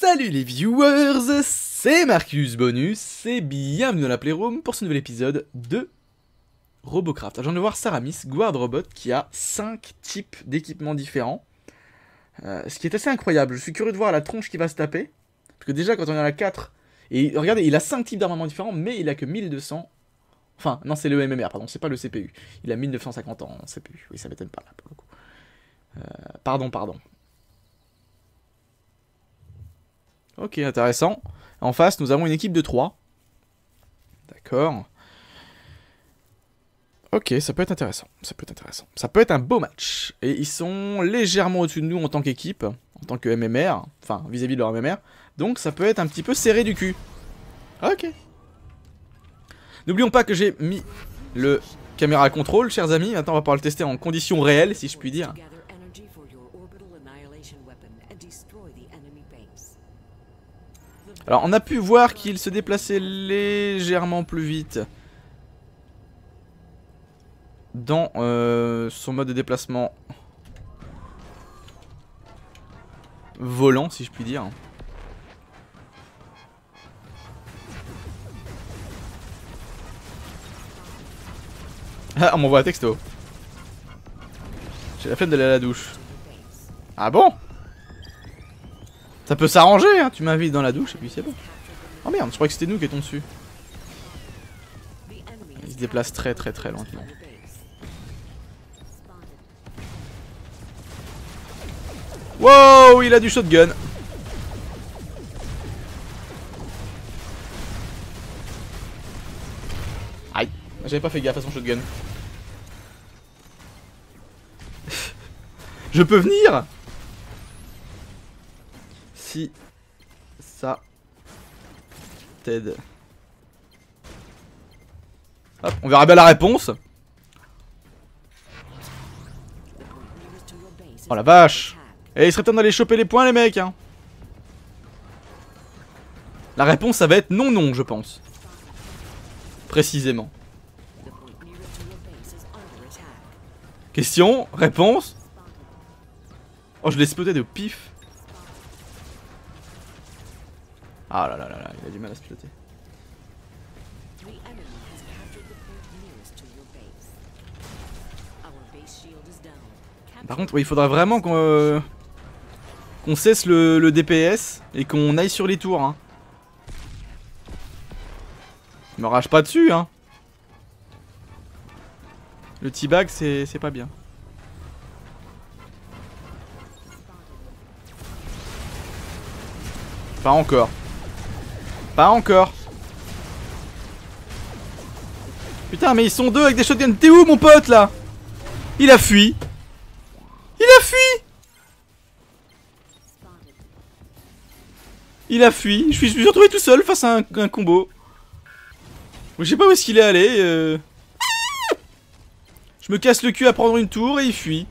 Salut les viewers, c'est Marcus Bonus et bienvenue dans la Playroom pour ce nouvel épisode de Robocraft. Alors, je viens de voir Saramis, Guard Robot, qui a 5 types d'équipements différents. Euh, ce qui est assez incroyable, je suis curieux de voir la tronche qui va se taper. Parce que déjà quand on en a 4, et regardez, il a 5 types d'armements différents, mais il a que 1200... Enfin, non c'est le MMR, pardon, c'est pas le CPU. Il a 1950 ans en CPU, oui ça m'étonne pas là pour le coup. Euh, pardon, pardon. Ok, intéressant. En face, nous avons une équipe de 3. D'accord. Ok, ça peut être intéressant. Ça peut être intéressant. Ça peut être un beau match. Et ils sont légèrement au-dessus de nous en tant qu'équipe, en tant que MMR, enfin vis-à-vis de leur MMR. Donc ça peut être un petit peu serré du cul. Ok. N'oublions pas que j'ai mis le caméra contrôle, chers amis. Maintenant, on va pouvoir le tester en conditions réelles, si je puis dire. Alors on a pu voir qu'il se déplaçait légèrement plus vite dans euh, son mode de déplacement volant si je puis dire. Ah on m'envoie un texto. J'ai la flemme d'aller à la douche. Ah bon? Ça peut s'arranger, hein. tu m'invites dans la douche et puis c'est bon. Oh merde, je croyais que c'était nous qui étions dessus. Il se déplace très très très lentement. Wow, il a du shotgun. Aïe, j'avais pas fait gaffe à son shotgun. Je peux venir ça t'aide. Hop, on verra bien la réponse. Oh la vache Et il serait temps d'aller choper les points les mecs hein. La réponse ça va être non non je pense. Précisément. Question, réponse. Oh je l'ai exploité de pif. Ah là là là là, il a du mal à se piloter. Par contre, il faudra vraiment qu'on euh, qu'on cesse le, DPS et qu'on aille sur les tours. Hein. Me rage pas dessus, hein. Le T-Bag, c'est pas bien. Pas encore. Pas encore. Putain, mais ils sont deux avec des shotguns. T'es où, mon pote, là? Il a fui. Il a fui Il a fui. Je suis, je retrouvé tout seul face à un, combo. Je sais pas où est-ce qu'il est allé. Euh. Je me casse le cul à prendre une tour et il fuit.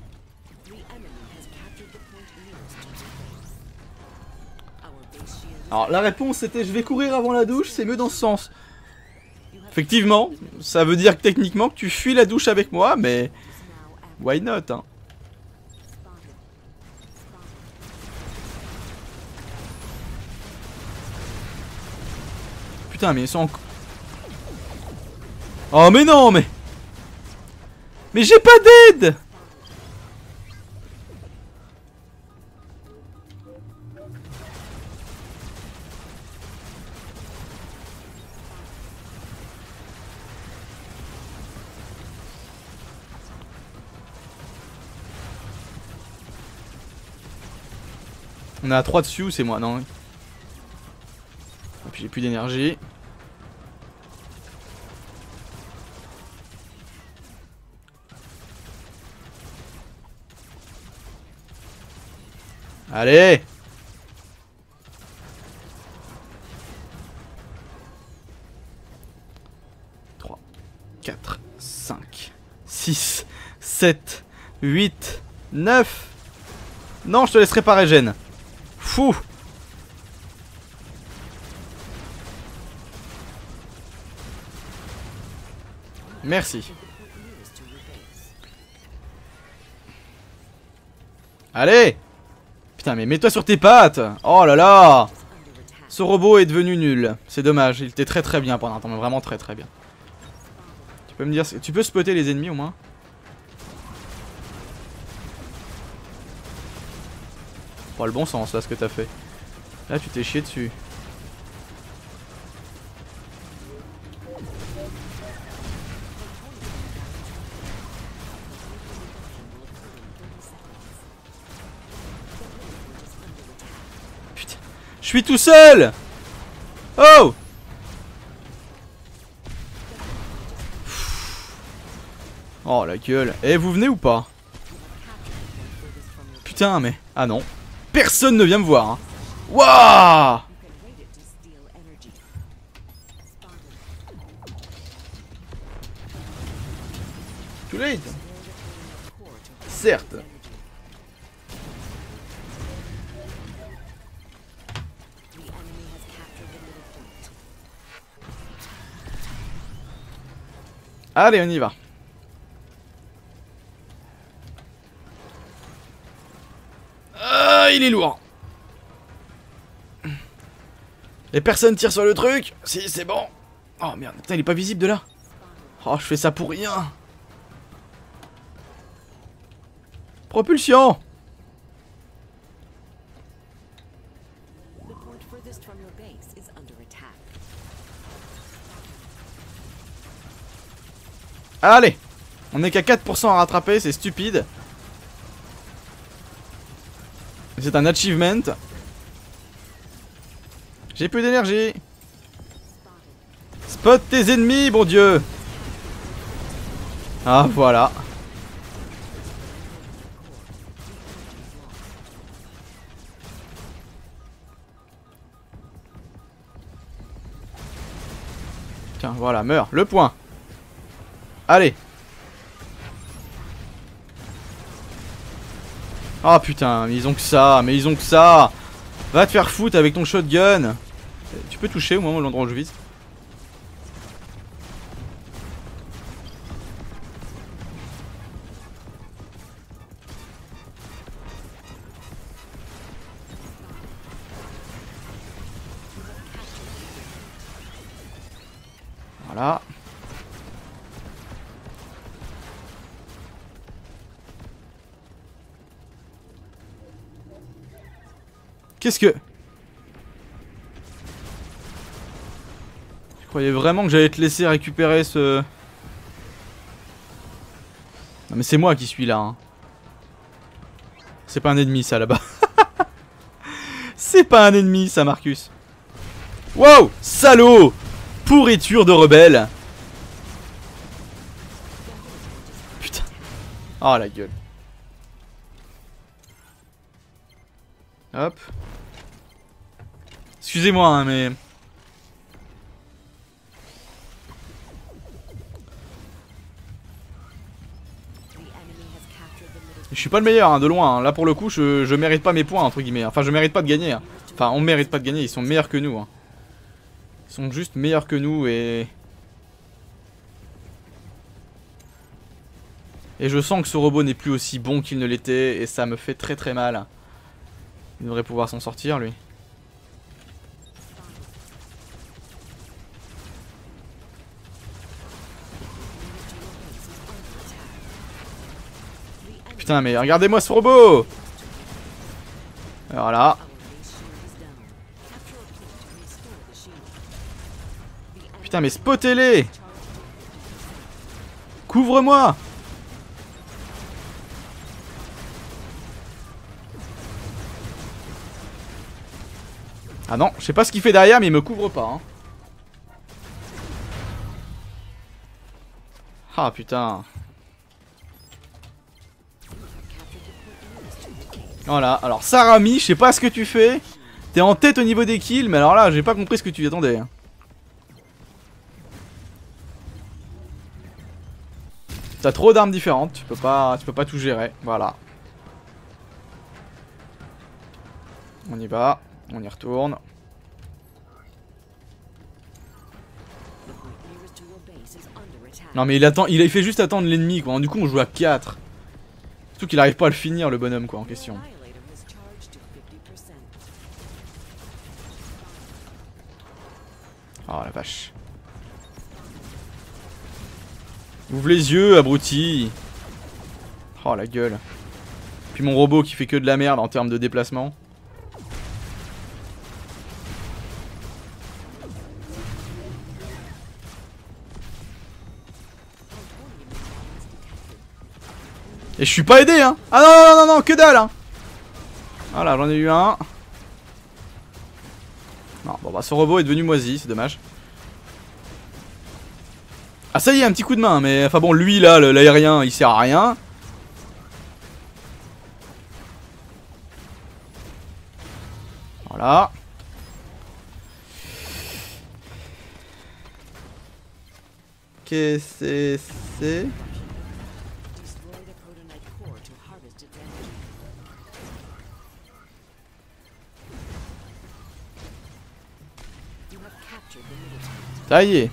Alors la réponse c'était je vais courir avant la douche, c'est mieux dans ce sens. Effectivement, ça veut dire techniquement que tu fuis la douche avec moi, mais... Why not, hein? Putain, mais ils sont... Oh mais non, mais... Mais j'ai pas d'aide On a 3 dessus c'est moi Non. Puis j'ai plus d'énergie. Allez 3, 4, 5, 6, 7, 8, 9 Non, je te laisserai pas régène. Merci. Allez Putain mais mets-toi sur tes pattes Oh là là Ce robot est devenu nul. C'est dommage, il était très très bien pendant un temps, mais vraiment très très bien. Tu peux me dire... Tu peux spotter les ennemis au moins? Pas le bon sens là ce que t'as fait. Là tu t'es chié dessus. Putain. Je suis tout seul Oh Oh la gueule. Eh vous venez ou pas? Putain mais... Ah non. Personne ne vient me voir. Hein. Waouh Too. Certes. Allez, on y va. Ah, il est lourd. Les personnes tirent sur le truc Si, c'est bon. Oh merde, putain, il est pas visible de là. Oh, je fais ça pour rien. Propulsion Allez On est qu'à 4% à rattraper, c'est stupide. C'est un achievement. J'ai plus d'énergie. Spot tes ennemis, bon dieu. Ah, voilà. Tiens, voilà, meurs. Le point. Allez. Oh putain, mais ils ont que ça, mais ils ont que ça. Va te faire foutre avec ton shotgun. Tu peux toucher au moment où l'endroit où je vise Qu'est-ce que... Je croyais vraiment que j'allais te laisser récupérer ce... Non mais c'est moi qui suis là. Hein. C'est pas un ennemi ça là-bas. c'est pas un ennemi ça Marcus. Wow Salaud Pourriture de rebelle Putain. Oh la gueule. Hop. Excusez-moi, hein, mais... Je suis pas le meilleur, hein, de loin. Hein. Là, pour le coup, je, je, mérite pas mes points, entre guillemets. Enfin, je mérite pas de gagner. Enfin, on mérite pas de gagner. Ils sont meilleurs que nous. Ils sont juste meilleurs que nous et... Et je sens que ce robot n'est plus aussi bon qu'il ne l'était. Et ça me fait très très mal. Il devrait pouvoir s'en sortir, lui. Putain, mais regardez-moi ce robot Voilà. Putain, mais spottez-les Couvre-moi Ah non, je sais pas ce qu'il fait derrière, mais il me couvre pas. Hein. Ah putain. Voilà, alors Sarami, je sais pas ce que tu fais. T'es en tête au niveau des kills, mais alors là, j'ai pas compris ce que tu attendais. Hein. T'as trop d'armes différentes, tu peux pas tu peux pas tout gérer. Voilà. On y va, on y retourne. Non mais il attend, il fait juste attendre l'ennemi quoi. Du coup on joue à 4. Surtout qu'il arrive pas à le finir le bonhomme quoi en question. Oh la vache. Ouvre les yeux, abruti. Oh la gueule. Puis mon robot qui fait que de la merde en termes de déplacement. Et je suis pas aidé hein Ah non non non non que dalle hein Voilà j'en ai eu un Non bon bah ce robot est devenu moisi c'est dommage. Ah ça y est un petit coup de main mais enfin bon lui là l'aérien il sert à rien. Voilà. Qu'est-ce que c'est? Ça y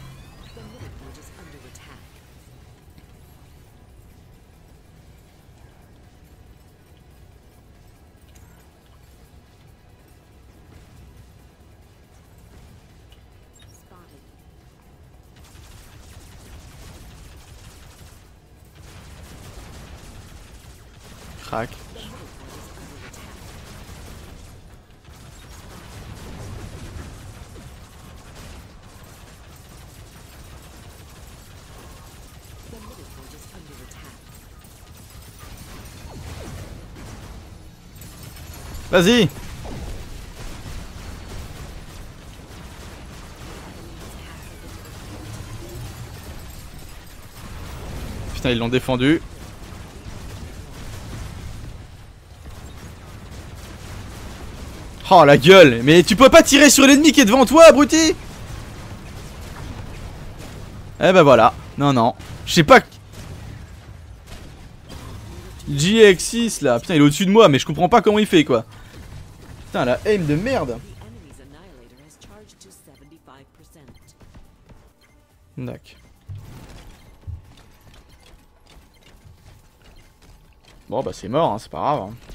Vas-y Putain, ils l'ont défendu. Oh la gueule Mais tu peux pas tirer sur l'ennemi qui est devant toi, abruti Eh ben voilà. Non, non. Je sais pas... GX6 là, putain il est au-dessus de moi mais je comprends pas comment il fait quoi. Putain, la aim de merde. D'accord. Bon bah c'est mort, hein, c'est pas grave. Hein.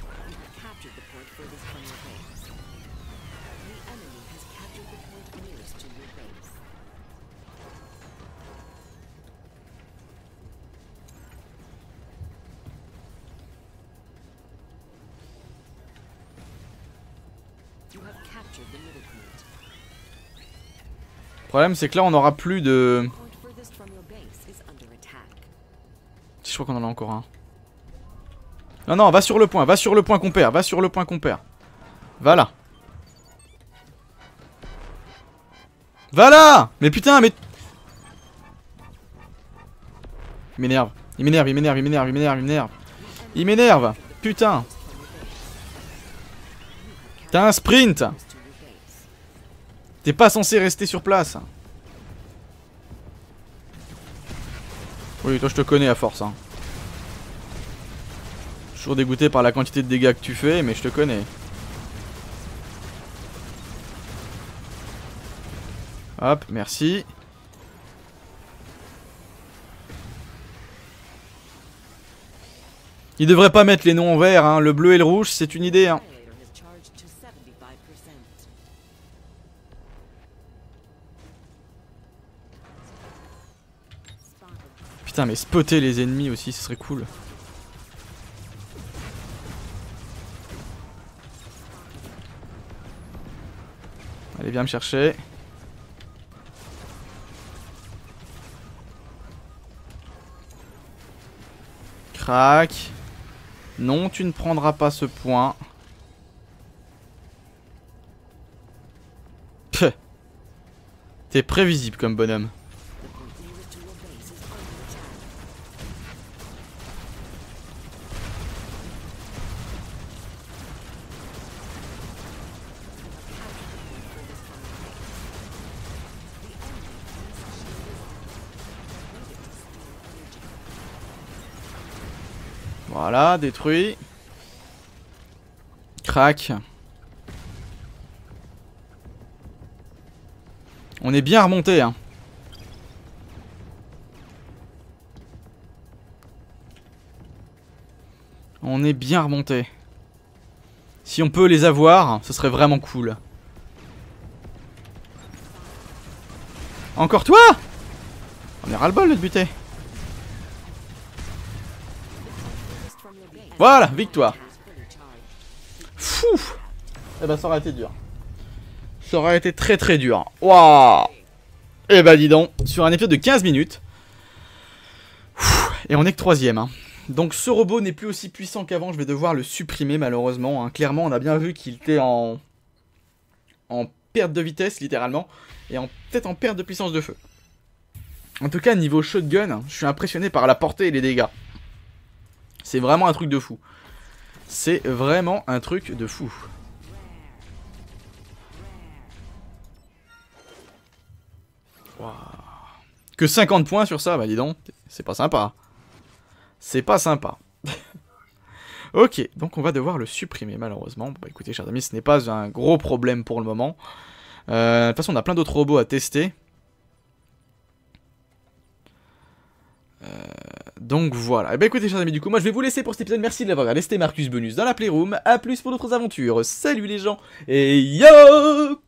Le problème c'est que là on aura plus de... Je crois qu'on en a encore un. Non non va sur le point, va sur le point qu'on perd, va sur le point qu'on perd. Voilà. Voilà Mais putain mais... Il m'énerve, il m'énerve, il m'énerve, il m'énerve, il m'énerve, il m'énerve. Il m'énerve Putain T'as un sprint T'es pas censé rester sur place. Oui, toi je te connais à force. Hein. Toujours dégoûté par la quantité de dégâts que tu fais, mais je te connais. Hop, merci. Il devrait pas mettre les noms en vert, hein. le bleu et le rouge, c'est une idée. Hein. Mais spotter les ennemis aussi, ce serait cool. Allez, viens me chercher. Crac. Non, tu ne prendras pas ce point. T'es prévisible comme bonhomme. Détruit. Crac. On est bien remonté, hein. On est bien remonté. Si on peut les avoir, ce serait vraiment cool. Encore toi? On est ras-le-bol de te buter. Voilà, victoire. Fou Eh ben ça aurait été dur. Ça aurait été très très dur. Waouh Eh ben dis donc, sur un épisode de 15 minutes. Et on est que troisième. Hein. Donc ce robot n'est plus aussi puissant qu'avant, je vais devoir le supprimer malheureusement. Hein. Clairement, on a bien vu qu'il était en... en perte de vitesse littéralement, et en peut-être en perte de puissance de feu. En tout cas, niveau shotgun, je suis impressionné par la portée et les dégâts. C'est vraiment un truc de fou. C'est vraiment un truc de fou. Que 50 points sur ça, bah dis donc, c'est pas sympa. C'est pas sympa. ok, donc on va devoir le supprimer malheureusement. Bah écoutez, chers amis, ce n'est pas un gros problème pour le moment. Euh, de toute façon, on a plein d'autres robots à tester. Euh, donc voilà. Et eh bah ben, écoutez, chers amis, du coup, moi je vais vous laisser pour cet épisode. Merci de l'avoir regardé. C'était Marcus Bonus dans la Playroom. A plus pour d'autres aventures. Salut les gens. Et yop